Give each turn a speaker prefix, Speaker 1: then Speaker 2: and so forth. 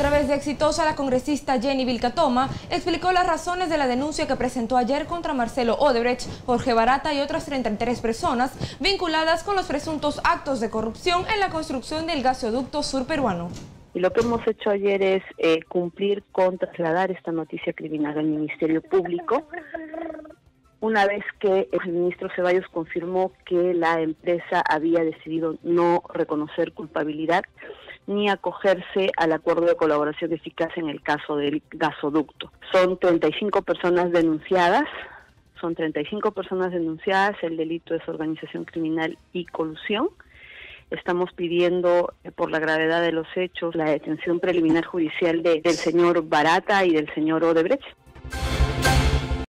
Speaker 1: través de Exitosa, la congresista Jenny Vilcatoma explicó las razones de la denuncia que presentó ayer contra Marcelo Odebrecht, Jorge Barata y otras 33 personas vinculadas con los presuntos actos de corrupción en la construcción del gasoducto sur peruano.
Speaker 2: Y lo que hemos hecho ayer es eh, cumplir con trasladar esta noticia criminal al Ministerio Público una vez que el ministro Ceballos confirmó que la empresa había decidido no reconocer culpabilidad ni acogerse al acuerdo de colaboración eficaz en el caso del gasoducto. Son 35 personas denunciadas, son 35 personas denunciadas, el delito es organización criminal y colusión. Estamos pidiendo, eh, por la gravedad de los hechos, la detención preliminar judicial del señor Barata y del señor Odebrecht.